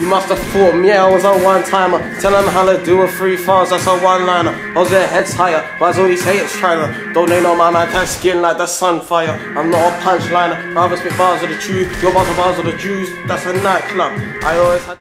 You must have thought me, I was a one timer. Tell them how to do a free falls, that's a one liner. Hold their heads higher, but all these haters trying to. Don't they know my man can skin like the sunfire? I'm not a punchliner, rather spit bars of the truth. Your bars are bars of the Jews, that's a nightclub. I always had.